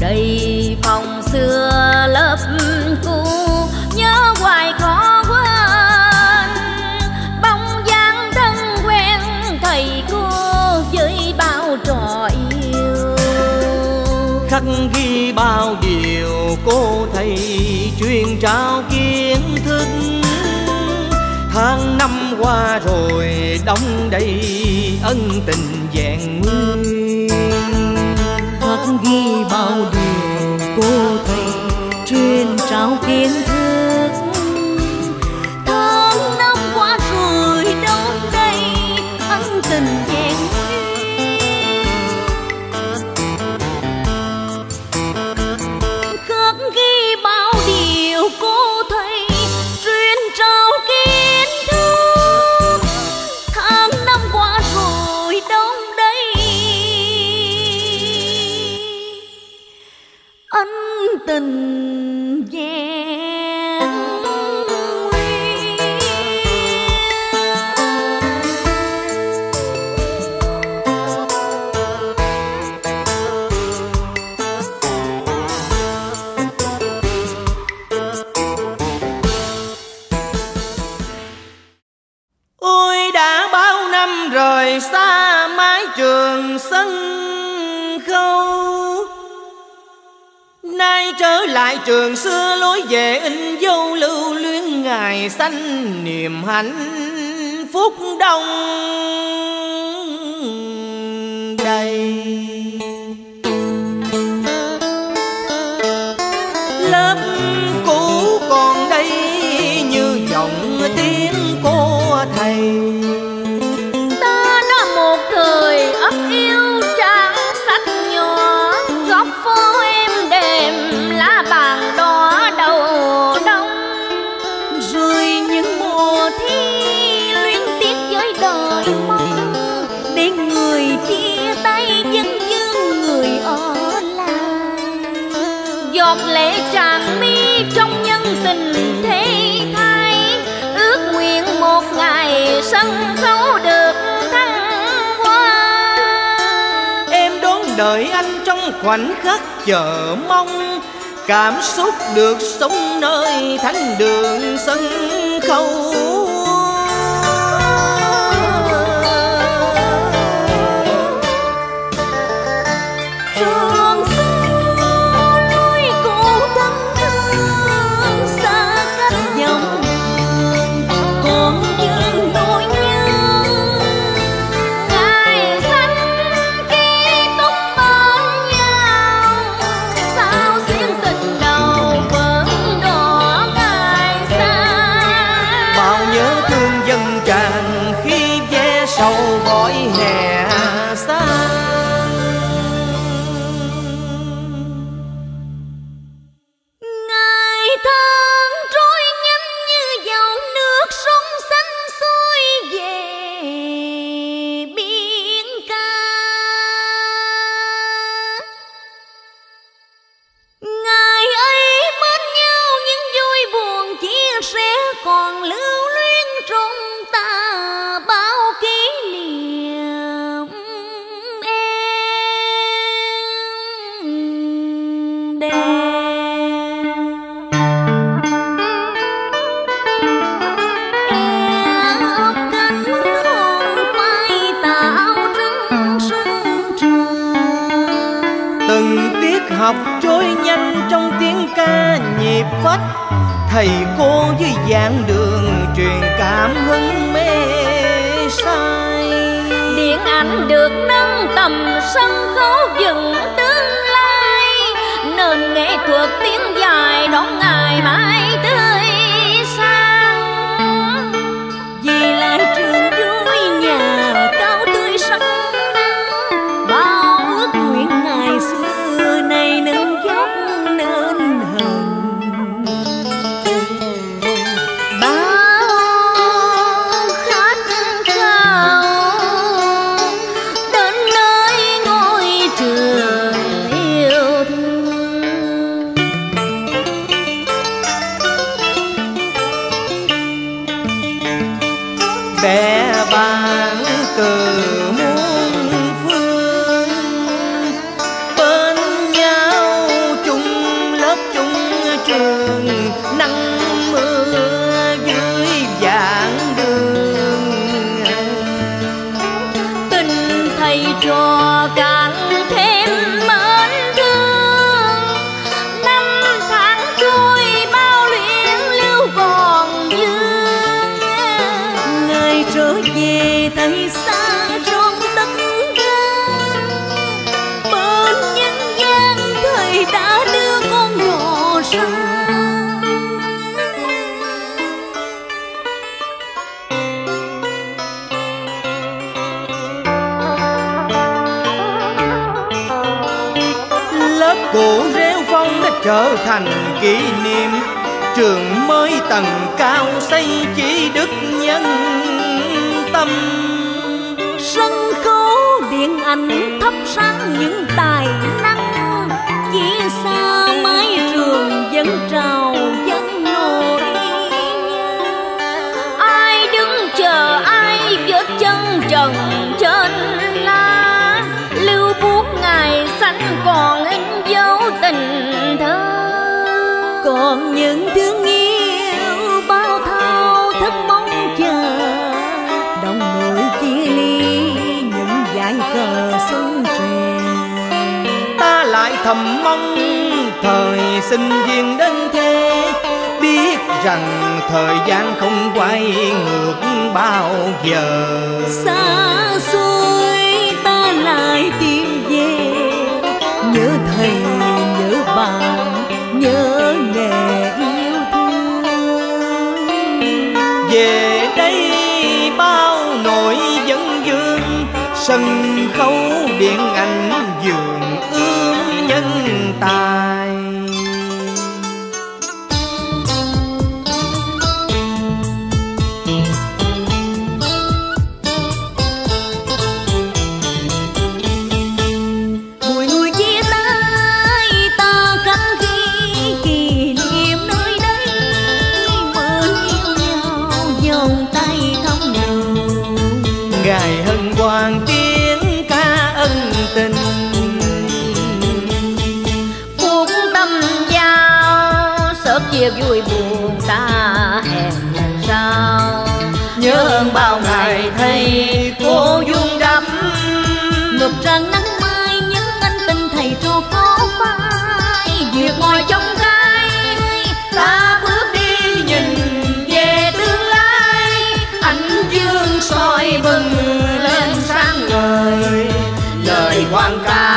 đây phòng xưa lớp cũ, nhớ hoài khó quên. Bóng dáng thân quen, thầy cô với bao trò yêu. Khắc ghi bao điều cô thầy truyền trao kiến thức. Tháng năm qua rồi đóng đầy ân tình vẹn nguyên khắc ghi bao điều cô thầy truyền trao kiến thức. Tình vẹn Ôi đã bao năm rồi xa mái trường sân khấu. Nay trở lại trường xưa lối về in dấu lưu luyến ngày xanh niềm hạnh phúc đông. Chia tay dân dương người ở lại. Giọt lệ tràn mi trong nhân tình thế thay ước nguyện một ngày sân khấu được thăng hoa. Em đón đợi anh trong khoảnh khắc chờ mong, Cảm xúc được sống nơi thánh đường sân khấu. Nhanh trong tiếng ca nhịp phách. Thầy cô với giảng đường truyền cảm hứng mê say. Điện ảnh được nâng tầm, sân khấu dựng tương lai. Nền nghệ thuật tiếng dài đón ngày mai tươi lớp cũ rêu phong đã trở thành kỷ niệm. Trường mới tầng cao xây chỉ đức nhân tâm. Sân khấu điện ảnh thắp sáng những tài năng. Chỉ sao còn những thương yêu bao thao thức mong chờ đồng người chia ly những dải cờ xuân truyền ta lại thầm mong thời sinh viên đến thế biết rằng thời gian không quay ngược bao giờ. Xa xôi ta lại tìm về đây bao nỗi vấn vương sân khấu điện ảnh ngài hân hoàng tiếng ca ân tình. Phút tâm giao sớt chia vui buồn ta hẹn lần sau. Nhớ ơn bao ngày thầy cô One ca